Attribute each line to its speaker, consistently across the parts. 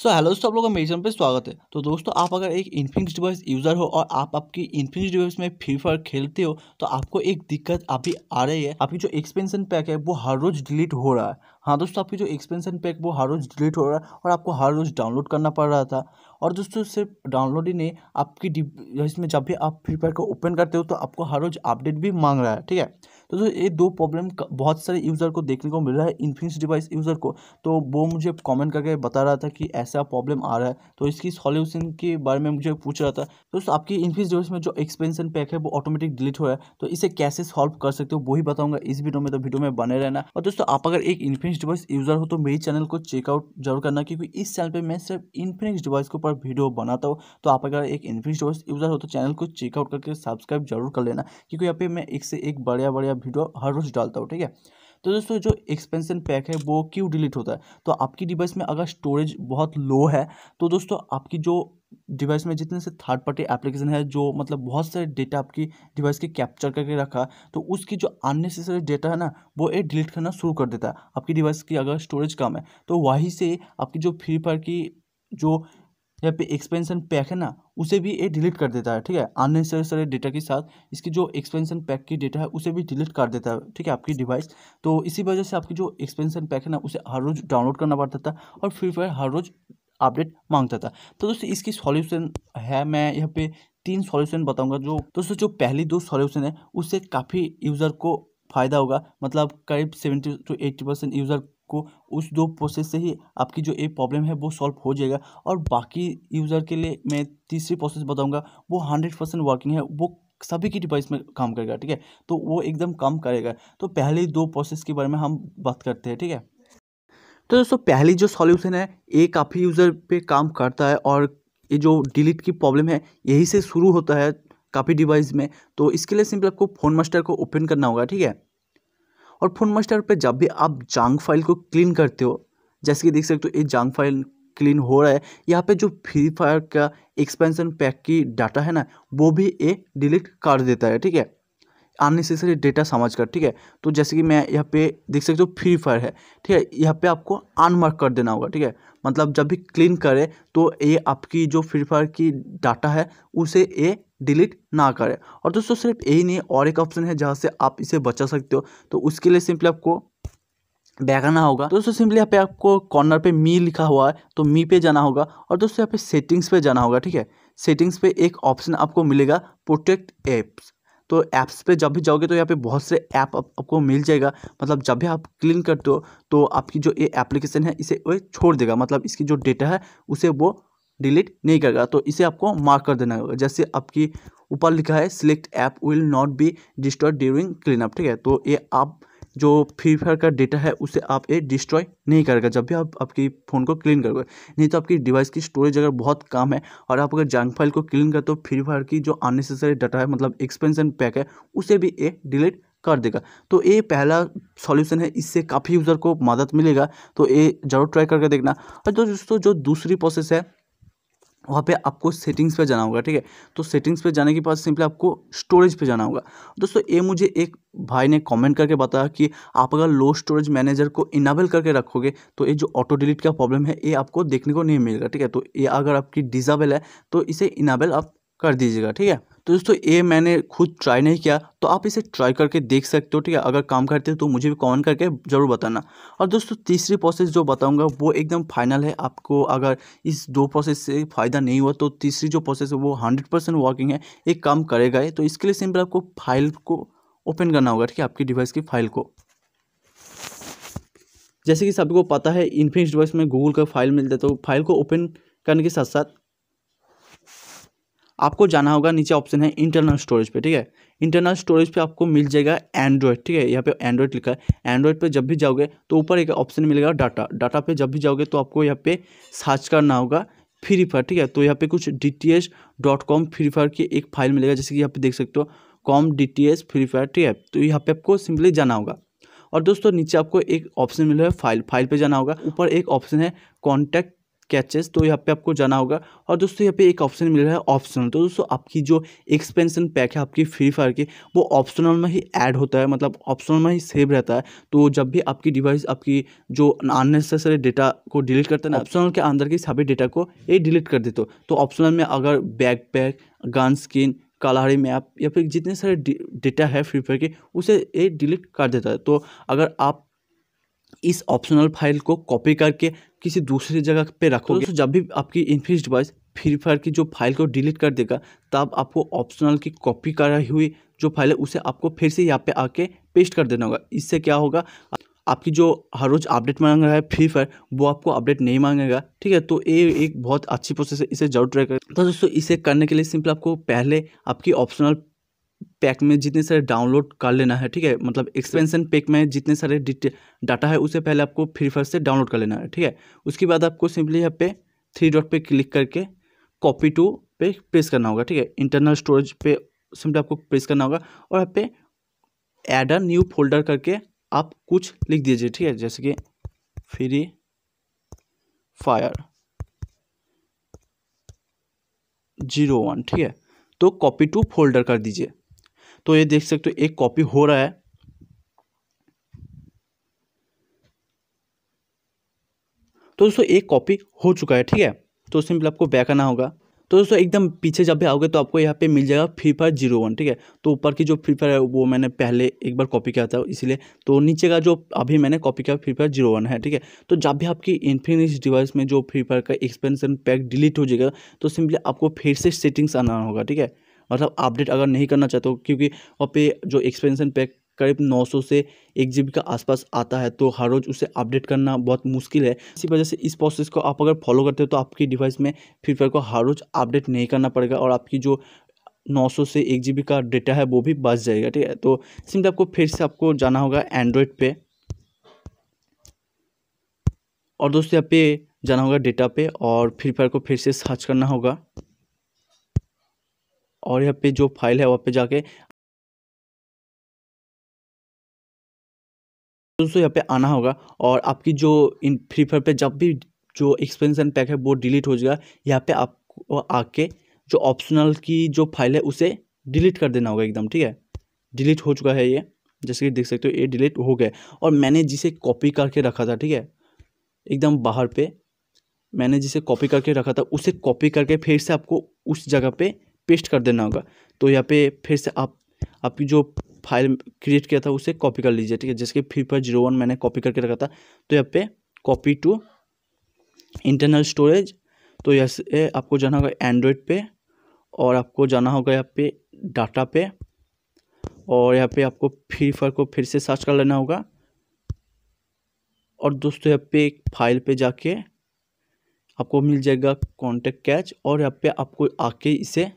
Speaker 1: So hello दोस्तों आप लोगों का मेरे चैनल पे स्वागत है। तो दोस्तों, आप अगर एक इन्फिनिक्स डिवाइस यूज़र हो और आप आपकी इन्फिनिक्स डिवाइस में फ्री फायर खेलते हो तो आपको एक दिक्कत अभी आ रही है। आपकी जो एक्सपेंशन पैक है, वो हर रोज़ डिलीट हो रहा है। हाँ दोस्तों, आपकी जो एक्सपेंशन पैक वो हर रोज़ डिलीट हो रहा है और आपको हर रोज़ डाउनलोड करना पड़ रहा था। और दोस्तों, सिर्फ़ डाउनलोड ही नहीं, आपकी इसमें जब भी आप फ्री फायर को ओपन करते हो तो आपको हर रोज़ अपडेट भी मांग रहा है, ठीक है? तो दोस्तों, ये दो प्रॉब्लम बहुत सारे यूज़र को देखने को मिल रहा है इन्फिनिक्स डिवाइस यूज़र को। तो वो मुझे कमेंट करके बता रहा था कि ऐसा प्रॉब्लम आ रहा है। तो इसकी सॉल्यूशन के बारे में मुझे पूछ रहा था। दोस्तों, आपकी इन्फिनिक्स डिवाइस में जो एक्सपेंशन पैक है वो ऑटोमेटिक डिलीट हो रहा है। तो इसे कैसे सॉल्व कर सकते हो वही बताऊँगा। इस वीडियो में तो वीडियो में बने रहना। और दोस्तों, आप अगर एक इन्फिनिक्स डिवाइस यूज़र हो तो मेरी चैनल को चेकआउट ज़रूर करना क्योंकि इस चैनल पे मैं सिर्फ़ इन्फिनिक्स डिवाइस के ऊपर वीडियो बनाता हूँ। तो आप अगर एक इन्फिनिक्स डिवाइस यूज़र हो तो चैनल को चेकआउट करके सब्सक्राइब ज़रूर कर लेना क्योंकि यहाँ पे मैं एक से एक बढ़िया बढ़िया वीडियो हर रोज़ डालता हूँ, ठीक है? तो दोस्तों, जो एक्सपेंशन पैक है, वो क्यों डिलीट होता है? तो आपकी डिवाइस में अगर स्टोरेज बहुत लो है तो दोस्तों, आपकी जो डिवाइस में जितने से थर्ड पार्टी एप्लीकेशन है, जो मतलब बहुत सारे डेटा आपकी डिवाइस के कैप्चर करके रखा तो उसकी जो अननेसेसरी डेटा है ना, वो ये डिलीट करना शुरू कर देता है। आपकी डिवाइस की अगर स्टोरेज कम है तो वहीं से आपकी जो फ्री फायर की जो यहाँ पे एक्सपेंशन पैक है ना उसे भी ये डिलीट कर देता है, ठीक है? अननेसेसरी डेटा के साथ इसकी जो एक्सपेंशन पैक की डेटा है, उसे भी डिलीट कर देता है, ठीक है? आपकी डिवाइस तो इसी वजह से आपकी जो एक्सपेंशन पैक है ना, उसे हर रोज़ डाउनलोड करना पड़ता था और फ्री फायर हर रोज़ अपडेट माँगता था। तो दोस्तों, इसकी सॉल्यूशन है, मैं यहाँ पे तीन सॉल्यूशन बताऊँगा जो, दोस्तों, जो पहली दो सॉल्यूशन है, उससे काफ़ी यूज़र को फ़ायदा होगा। मतलब करीब seventy two eighty percent user को उस दो प्रोसेस से ही आपकी जो एक प्रॉब्लम है, वो सॉल्व हो जाएगा। और बाकी यूज़र के लिए मैं तीसरी प्रोसेस बताऊँगा, वो हंड्रेड परसेंट वर्किंग है, वो सभी की डिवाइस में काम करेगा, ठीक है? तो वो एकदम काम करेगा। तो पहले दो प्रोसेस के बारे में हम बात करते हैं, ठीक है? तो दोस्तों, पहली जो सॉल्यूशन है, ये काफ़ी यूज़र पे काम करता है और ये जो डिलीट की प्रॉब्लम है, यही से शुरू होता है काफ़ी डिवाइस में। तो इसके लिए सिंपल आपको फ़ोन मास्टर को ओपन करना होगा, ठीक है? और फ़ोन मास्टर पर जब भी आप जंग फ़ाइल को क्लीन करते हो, जैसे कि देख सकते हो, ये जंग फ़ाइल क्लीन हो रहा है, यहाँ पे जो फ्री फायर का एक्सपेंशन पैक की डाटा है ना, वो भी ये डिलीट कर देता है, ठीक है? अननेसेसरी डेटा समझ कर, ठीक है? तो जैसे कि मैं यहाँ पे देख सकते हो फ्री फायर है, ठीक है? यहाँ पे आपको अनमार्क कर देना होगा, ठीक है? मतलब जब भी क्लीन करे तो ये आपकी जो फ्री फायर की डाटा है, उसे ये डिलीट ना करें। और दोस्तों, सिर्फ़ यही नहीं, और एक ऑप्शन है जहाँ से आप इसे बचा सकते हो। तो उसके लिए सिंपली आपको बैक आना होगा। दोस्तों सिंपली यहाँ पे आपको कॉर्नर पे मी लिखा हुआ है तो मी पे जाना होगा। और दोस्तों, यहाँ पे सेटिंग्स पे जाना होगा, ठीक है? सेटिंग्स पे एक ऑप्शन आपको मिलेगा प्रोटेक्ट एप्स तो ऐप्स पे जब भी जाओगे तो यहाँ पे बहुत से ऐप आप, आपको मिल जाएगा। मतलब जब भी आप क्लीन करते हो तो आपकी जो ये एप्लीकेशन है इसे वो छोड़ देगा। मतलब इसकी जो डेटा है उसे वो डिलीट नहीं करेगा। तो इसे आपको मार्क कर देना होगा। जैसे आपकी ऊपर लिखा है select app will not be disturbed during clean up ठीक है? तो ये आप जो फ्री फायर का डेटा है, उसे आप ये डिस्ट्रॉय नहीं करेगा। जब भी आप आपकी फ़ोन को क्लीन करोगे, नहीं तो आपकी डिवाइस की स्टोरेज अगर बहुत कम है और आप अगर जंक फ़ाइल को क्लीन करते हो फ्री फायर की जो अननेसेसरी डाटा है मतलब एक्सपेंशन पैक है, उसे भी ये डिलीट कर देगा। तो ये पहला सॉल्यूशन है, इससे काफ़ी यूज़र को मदद मिलेगा। तो ये ज़रूर ट्राई करके देखना। और दोस्तों, जो दूसरी प्रोसेस है वहाँ पे आपको सेटिंग्स पे जाना होगा, ठीक है? तो सेटिंग्स पे जाने के बाद सिंपली आपको स्टोरेज पे जाना होगा। दोस्तों, ये मुझे एक भाई ने कमेंट करके बताया कि आप अगर लो स्टोरेज मैनेजर को इनाबल करके रखोगे तो ये जो ऑटो डिलीट का प्रॉब्लम है, ये आपको देखने को नहीं मिलेगा, ठीक है? तो ये अगर आपकी डिजाबल है तो इसे इनाबल आप कर दीजिएगा, ठीक है? तो दोस्तों, ये मैंने खुद ट्राई नहीं किया तो आप इसे ट्राई करके देख सकते हो, ठीक है? अगर काम करते हो तो मुझे भी कमेंट करके ज़रूर बताना। और दोस्तों, तीसरी प्रोसेस जो बताऊँगा, वो एकदम फाइनल है। आपको अगर इस दो प्रोसेस से फ़ायदा नहीं हुआ तो तीसरी जो प्रोसेस है, वो हंड्रेड परसेंट वर्किंग है। एक काम करेगा तो इसके लिए सिंपल आपको फ़ाइल को ओपन करना होगा, ठीक है? आपकी डिवाइस की फ़ाइल को। जैसे कि सभी को पता है इन्फिनिक्स डिवाइस में गूगल का फ़ाइल मिलता है तो फ़ाइल को ओपन करने के साथ साथ आपको जाना होगा नीचे ऑप्शन है इंटरनल स्टोरेज पे, ठीक है? इंटरनल स्टोरेज पे आपको मिल जाएगा एंड्रॉयड ठीक है? यहाँ पे एंड्रॉयड लिखा है। एंड्रॉयड पे जब भी जाओगे तो ऊपर एक ऑप्शन मिलेगा डाटा डाटा पे जब भी जाओगे तो आपको यहाँ पे सर्च करना होगा फ्री फायर ठीक है? तो यहाँ पे कुछ D T H dot com Free Fire की एक फ़ाइल मिलेगा, जैसे कि यहाँ पे देख सकते हो। Com D T H Free Fire ठीक है? तो यहाँ पे आपको सिंपली जाना होगा। और दोस्तों, नीचे आपको एक ऑप्शन मिलेगा फ़ाइल फ़ाइल पे जाना होगा। ऊपर एक ऑप्शन है कॉन्टैक्ट कैचेस तो यहाँ पे आपको जाना होगा। और दोस्तों, यहाँ पे एक ऑप्शन मिल रहा है ऑप्शनल तो दोस्तों, आपकी जो एक्सपेंशन पैक है, आपकी फ्री फायर की, वो ऑप्शनल में ही ऐड होता है। मतलब ऑप्शनल में ही सेव रहता है। तो जब भी आपकी डिवाइस आपकी जो अननेसेसरी डेटा को डिलीट करता है ना ऑप्शनल के अंदर के सभी डेटा को ये डिलीट कर देते हो। तो ऑप्शनल में अगर back pack gun skin Kalahari map या फिर जितने सारे डेटा है फ्री फायर के, उसे ये डिलीट कर देता है। तो अगर आप इस ऑप्शनल फ़ाइल को कॉपी करके किसी दूसरी जगह पे रखोगे तो जब भी आपकी इन्फिक्स डिवाइस फ्री फायर की जो फ़ाइल को डिलीट कर देगा, तब आपको ऑप्शनल की कॉपी कराई हुई जो फ़ाइल है, उसे आपको फिर से यहाँ पे आके पेस्ट कर देना होगा। इससे क्या होगा? आपकी जो हर रोज़ अपडेट मांग रहा है फ्री फायर वो आपको अपडेट नहीं मांगेगा, ठीक है? तो ये एक बहुत अच्छी प्रोसेस है, इसे ज़रूर ट्राई करें। तो दोस्तों, इसे करने के लिए सिंपल आपको पहले आपकी ऑप्शनल पैक में जितने सारे डाउनलोड कर लेना है, ठीक है? मतलब एक्सपेंशन पैक में जितने सारे डाटा है, उसे पहले आपको फ्री फायर से डाउनलोड कर लेना है, ठीक है? उसके बाद आपको सिंपली यहाँ पे थ्री डॉट पे क्लिक करके कॉपी टू पे प्रेस करना होगा, ठीक है? इंटरनल स्टोरेज पे सिंपली आपको प्रेस करना होगा और यहाँ पे एड अ न्यू फोल्डर करके आप कुछ लिख दीजिए, ठीक है? जैसे कि फ्री फायर ज़ीरो वन ठीक है? तो कॉपी टू फोल्डर कर दीजिए। तो ये देख सकते हो, एक कॉपी हो रहा है। तो दोस्तों, एक कॉपी हो चुका है, ठीक है? तो सिंपल आपको बैक आना होगा। तो दोस्तों, एकदम पीछे जब भी आओगे तो आपको यहाँ पे मिल जाएगा फ्री फायर ज़ीरो वन ठीक है? तो ऊपर की जो फ्री फायर है, वो मैंने पहले एक बार कॉपी किया था, इसलिए। तो नीचे का जो अभी मैंने कॉपी किया फ्री फायर ज़ीरो वन है, ठीक है? तो जब भी आपकी इन्फिनिक्स डिवाइस में जो फ्री फायर का एक्सपेंशन पैक डिलीट हो जाएगा तो सिंपली आपको फिर से सेटिंग्स आना होगा, ठीक है? मतलब अपडेट अगर नहीं करना चाहते हो, क्योंकि वहाँ पे जो एक्सपेंशन पैक करीब 900 से एक जी का आसपास आता है तो हर रोज़ उसे अपडेट करना बहुत मुश्किल है। इसी वजह से इस प्रोसेस को आप अगर फॉलो करते हो तो आपकी डिवाइस में फ्री फायर को हर रोज़ अपडेट नहीं करना पड़ेगा और आपकी जो 900 से एक जी का डेटा है, वो भी बच जाएगा, ठीक है? तो सिंपली आपको फिर से आपको जाना होगा एंड्रॉयड पे। और दोस्तों, यहाँ पे जाना होगा डेटा पे और फ्री फायर को फिर से सर्च करना होगा। और यहाँ पे जो फ़ाइल है वहाँ पे जाके दोस्तों यहाँ पे आना होगा और आपकी जो इन फ्री फायर पे जब भी जो एक्सपेंशन पैक है वो डिलीट हो जाएगा, यहाँ पे आपको आके जो ऑप्शनल की जो फ़ाइल है उसे डिलीट कर देना होगा एकदम, ठीक है? डिलीट हो चुका है ये, जैसे कि देख सकते हो ये डिलीट हो गया और मैंने जिसे कॉपी करके रखा था, ठीक है? एकदम बाहर पे मैंने जिसे कॉपी करके रखा था, उसे कॉपी करके फिर से आपको उस जगह पे पेस्ट कर देना होगा। तो यहाँ पे फिर से आप आपकी जो फ़ाइल क्रिएट किया था उसे कॉपी कर लीजिए, ठीक है? जैसे कि फ्री फायर ज़ीरो वन मैंने कॉपी करके रखा था। तो यहाँ पे कॉपी टू इंटरनल स्टोरेज तो यहाँ से आपको जाना होगा एंड्रॉयड पे और आपको जाना होगा यहाँ पे डाटा पे। और यहाँ पे आपको फ्री फायर को फिर से सर्च कर लेना होगा। और दोस्तों यहाँ पे फ़ाइल पे जाके आपको मिल जाएगा कॉन्टेक्ट कैच और यहाँ पे आपको आके इसे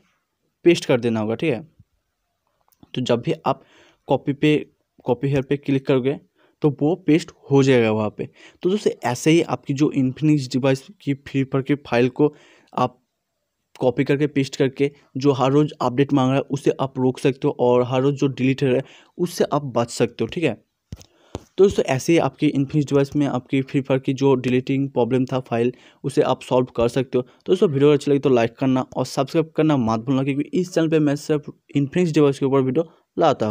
Speaker 1: पेस्ट कर देना होगा, ठीक है? तो जब भी आप कॉपी पे कॉपी हेयर पे क्लिक करोगे तो वो पेस्ट हो जाएगा वहाँ पे। तो दोस्तों, ऐसे ही आपकी जो इन्फिनिक्स डिवाइस की फ्री पर की फ़ाइल को आप कॉपी करके पेस्ट करके जो हर रोज़ अपडेट मांग रहा है, उसे आप रोक सकते हो और हर रोज़ जो डिलीट हो रहा है, उससे आप बच सकते हो, ठीक है? तो दोस्तों, ऐसे ही आपकी इन्फिनिक्स डिवाइस में आपकी फ्री फायर की जो डिलीटिंग प्रॉब्लम था फ़ाइल उसे आप सॉल्व कर सकते हो। तो दोस्तों, वीडियो अच्छी लगी तो लाइक करना और सब्सक्राइब करना मत भूलना, क्योंकि इस चैनल पर मैं सिर्फ़ इन्फिनिक्स डिवाइस के ऊपर वीडियो लाता हूँ।